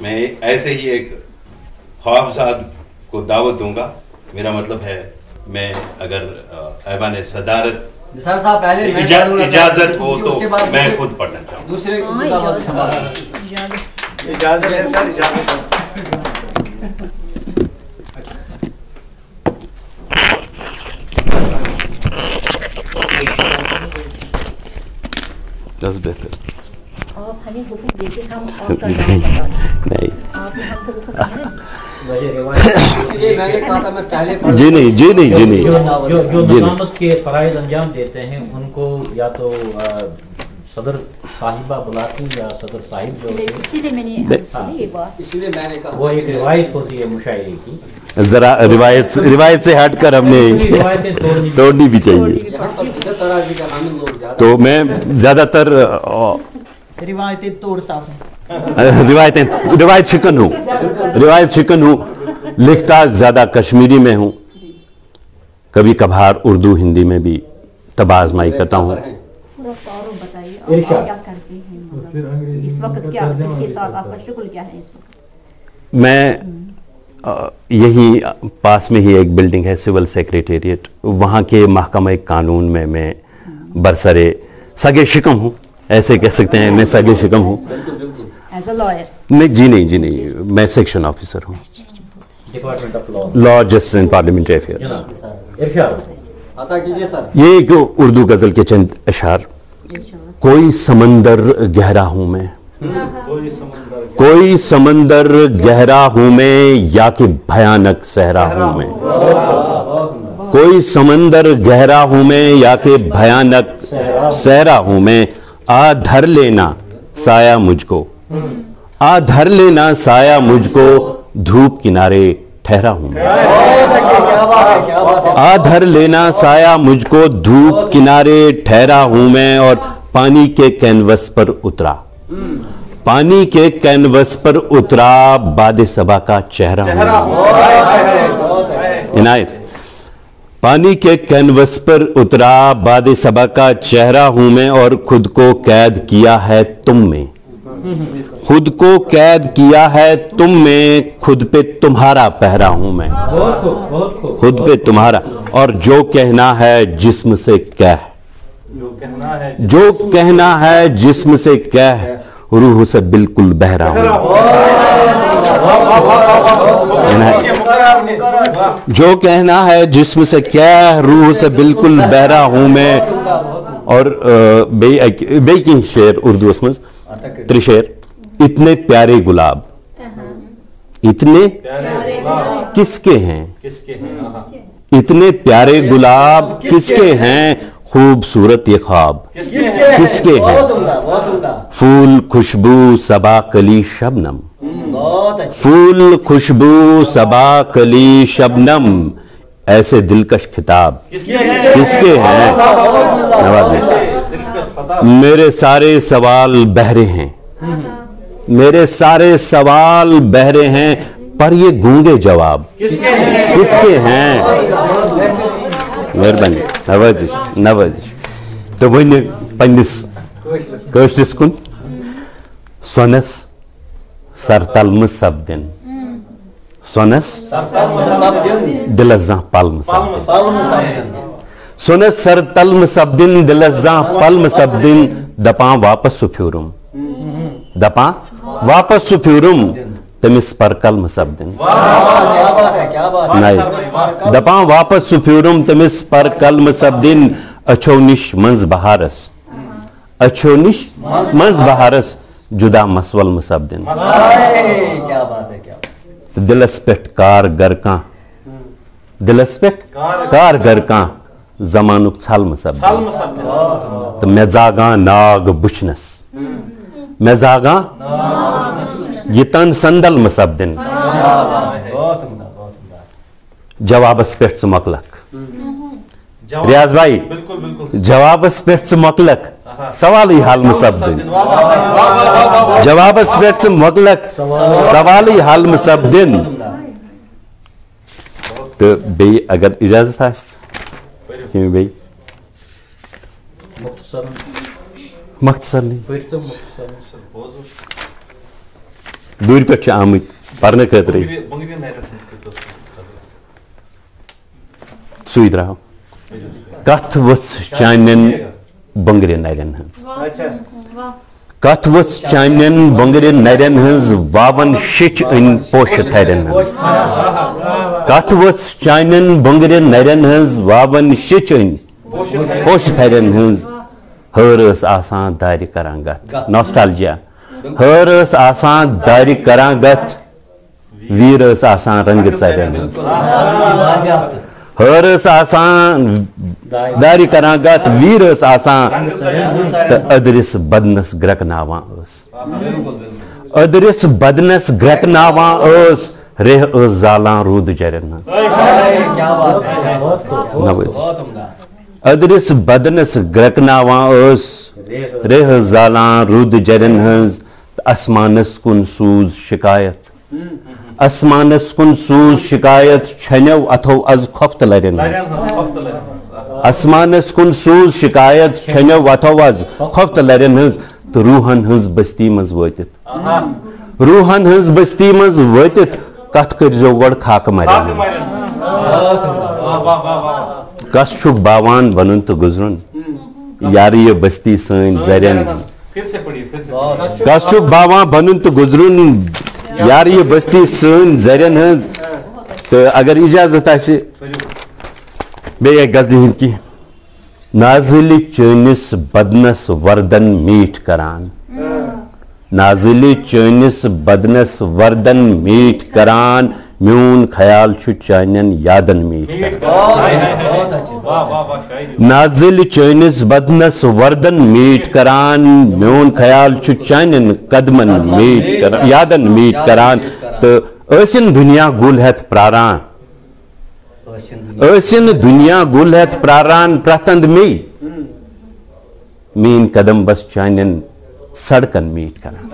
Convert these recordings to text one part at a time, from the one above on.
میں ایسے ہی ایک خوابزاد کو دعوت دوں گا۔ میرا مطلب ہے میں اگر ایوان صدارت صاحب پہلے اجازت ہو تو میں خود پڑھنا چاہوں گا۔ دوسرے ہاں اجازت سنبھالیں۔ اجازت اجازت ہے سر اجازت بہتر ہم کا نام نہیں جی نہیں جی نہیں جی نہیں۔ جو جی نظامت کے فرائض انجام دیتے ہیں ان کو یا تو صدر صاحبہ بلاتی ہیں یا صدر صاحب جو اسی لیے میں نے لیے میں کہا۔ وہ ایک روایت ہوتی ہے مشاعرے کی۔ ذرا روایت روایت سے ہٹ کر ہم نے توڑنی بھی چاہیے۔ تو میں زیادہ تر روایتیں توڑتا ہوں روایتیں روایت شکن ہوں روایت شکن ہوں لکھتا زیادہ کشمیری میں ہوں کبھی کبھار اردو ہندی میں بھی تباہ آزمائی کرتا ہوں تھوڑا سا اور بتائیے آپ ارشاد۔ کیا کرتے ہیں مطلب اس وقت کیا اس کے ساتھ آپ کا شغل کیا ہے اس وقت؟ میں یہی پاس میں ہی ایک بلڈنگ ہے سول سیکریٹریٹ وہاں کے محکمہ قانون میں میں برسرے سگے شکم ہوں۔ ایسے کہہ سکتے ہیں میں سگے شکم ہوں۔ نہیں جی نہیں جی نہیں میں سیکشن آفیسر ہوں۔ Law justice and parliamentary affairs یہ ایک اردو غزل کے چند اشعار۔ کوئی سمندر گہرا ہوں میں۔ کوئی سمندر گہرا۔ ہوں میں یا کہ بھیانک صحرا ہوں میں۔ کوئی سمندر گہرا ہوں میں یا کہ بھیانک صحرا ہوں میں۔ آ دھر لینا سایہ مجھ کو۔ آ دھر لینا سایہ مجھ کو۔ دھوپ کنارے ٹھہرا ہوں میں۔ آ دھر لینا سایہ مجھ کو۔ دھوپ کنارے ٹھہرا ہوں میں اور پانی کے کینوس پر اترا۔ پانی کے کینوس پر اترا باد صبا کا چہرہ ہوں عنایت۔ پانی کے کینوس پر اترا باد صبا کا چہرہ ہوں میں اور خود کو قید کیا ہے تم میں۔ خود کو قید کیا ہے تم میں، خود پہ تمہارا پہرا ہوں میں۔ خود پہ تمہارا۔ اور جو کہنا ہے جسم سے کہہ۔ جو کہنا ہے جسم سے کہہ، روح سے بالکل بہرا ہوں۔ جو کہنا ہے جسم سے کہہ روح سے بالکل بہرا ہوں میں۔ اور بے کی شعر اردو اس مز ترشیر اتنے پیارے گلاب۔ اتنے کس کے ہیں؟ اتنے پیارے گلاب کس کے ہیں؟ خوبصورت یہ خواب۔ کس کے ہیں؟ پھول خوشبو سبا کلی شبنم۔ پھول خوشبو سبا کلی شبنم۔ ایسے دلکش خطاب۔ کس کے ہیں؟ نواز میرے سارے سوال بہرے ہیں۔ میرے سارے سوال بہرے ہیں، پر یہ گونگے جواب۔ کس کے ہیں؟ مہربانی نوازش نوازش تو ون پنس کشرس کن سونس سر تلم سپدن سونس دلس زان پلم سونس سر تلم سپدن دلس زان پلم سپدن دپان واپس سو پھیورم دپان واپس سو پھیورم تمس پر کلم سپدن کیا بات ہے کیا بات ہے نہیں دپان واپس سو پھیورم تمس پر کلم سپدن اچھو نش منز بہارس اچھو نش منز بہارس جدا مسول مسبدن۔ دلس پٹھ کار گر کان دلس پٹھ کار گر کان زمانک چھل مسبدن تو مے زاگان ناگ بچنس مے زاگان یہ تن سندل مسبدن بہت عمدہ بہت عمدہ جوابس پٹھ ژٕ مۄکلکھ ریاض بھائی، جوابس پٹھ ژٕ مۄکلکھ سوالٕے حل مسبدن جوابس پٹھ ژٕ مۄکلکھ سوالٕے حل مسبدن تہٕ بیٚیہِ اگر اجازت آسہِ کیٚنٛہہ بیٚیہِ مختصر مختصر نہیں. دوٗرِ پٮ۪ٹھ چھِ آمٕتۍ پَرنہٕ خٲطرٕ سُے درٛاو کَتھ ؤژھ چانٮ۪ن بٔنٛگرِ نَرٮ۪ن ہٕنٛز کت ؤژھ چانٮ۪ن بٔنٛگرِ نَرٮ۪ن ہٕنٛز واوَن شیٚچھ أنۍ پوشہِ تھَرٮ۪ن ہٕنٛز کَتھ ؤژھ چانٮ۪ن بٔنٛگرِ نَرٮ۪ن ہٕنٛز واوَن شیٚچھ أنۍ پوشہِ تھَرٮ۪ن ہٕنٛز ہٲر ٲس آسان دارِ کَران کَتھ ناسٹالجِیا ہر آسان داری کران گت، ویر آسان رنگ ژرین ہز ہر آسان داری کران گت، ویر آسان تو ادرس بدنس گرکناوان اس۔ ادرس بدنس گرکناوان اس ریح اس زالان رود جرن ہز ادرس بدنس گرکناوان اس ریح زالان رود جرن ہز اسمانس کن سوز شکایت. اسمانس کن سوز شکایت چھنیو اتھو از کھوفت لرن اسمانس کن سوز شکایت چھنیو اتھو از خفت لرین ہنز تو روحن ہنز بستی مز ویتت روحن ہنز بستی مز ویتت کت کر جو گڑ خاک مرن کس چھو باوان بنن تو گزرن. یاری بستی سائن زرین. پھر چھو باواں بنن تو گزر یار یہ بستی سن زرین ہنز تو اگر اجازت آشی بے یہ ہند کی۔ نازلی چونس بدنس وردن میٹ کران۔ نازلی چونس بدنس وردن میٹ کران۔ میون خیال چانین یادن میٹ اچھا، اچھا۔ جی۔ نازل چینس بدنس وردن میٹ کران میون خیال چانین قدمن میٹ کران یادن میٹ کران۔ تو ایسن دنیا گل ہت پراران۔ ایسن دنیا گل ہت پراران۔ پرتند می۔ مین قدم بس چانین سڑکن میٹ کران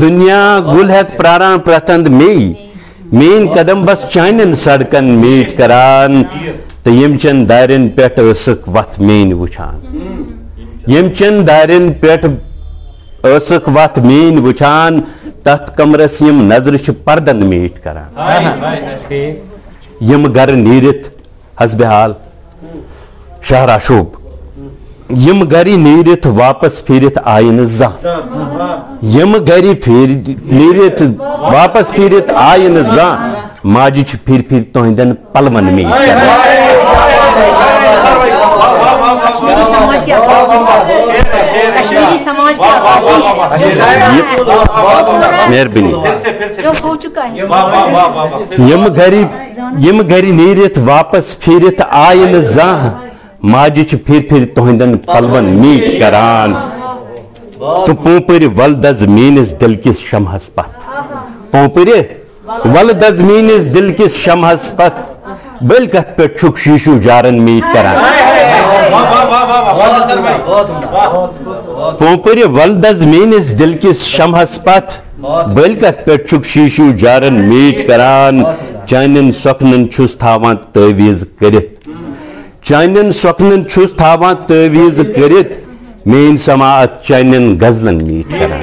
دنیا گل ہت پراران پرتند می مین قدم بس چانن سڑکن میٹ کران۔ تو یم چن دارن پیٹ اسک وط مین وچان یم چن دارن پیٹ اسک وط مین وچان تت کمرس یم نظر چھ پردن میٹ کران۔ یم گر نیرت۔ حضب حال شہر آشوب یم گری نیرت واپس پھیرت آئین زان یم گری نیرت واپس پھیرت آئین زان ماجی چھ پھر پھر تہندن پلون میں۔ مہربانی۔ یم گری یم گری نیرت واپس پھیرت آئین زان ماجی چھ پھر پھر تہندن پلون میٹ کران تو پوپر ولدز مینس دل کس شمحس پت پوپر ولدز مینس دل کس شمحس پت بل کت چھک شیشو جارن میٹ کران پوپر ولدز مینس دل کس شمحس پت بل کت چھک شیشو جارن میٹ کران چانن سکنن چھوستاوان تویز کرت چانین سوکنن چھس تھاوان تویز کرت مین سماعت چانین غزلن میٹ کران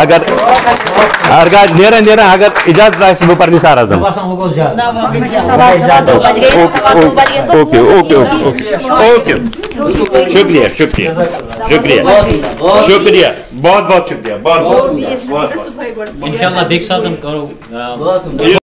اگر اگر نیرا نیرا اگر اجازت رائے سے پر سارا زم اوکے اوکے اوکے شکریہ شکریہ شکریہ شکریہ۔ بہت بہت شکریہ بہت بہت انشاءاللہ دیکھ ساتھ ہم کرو۔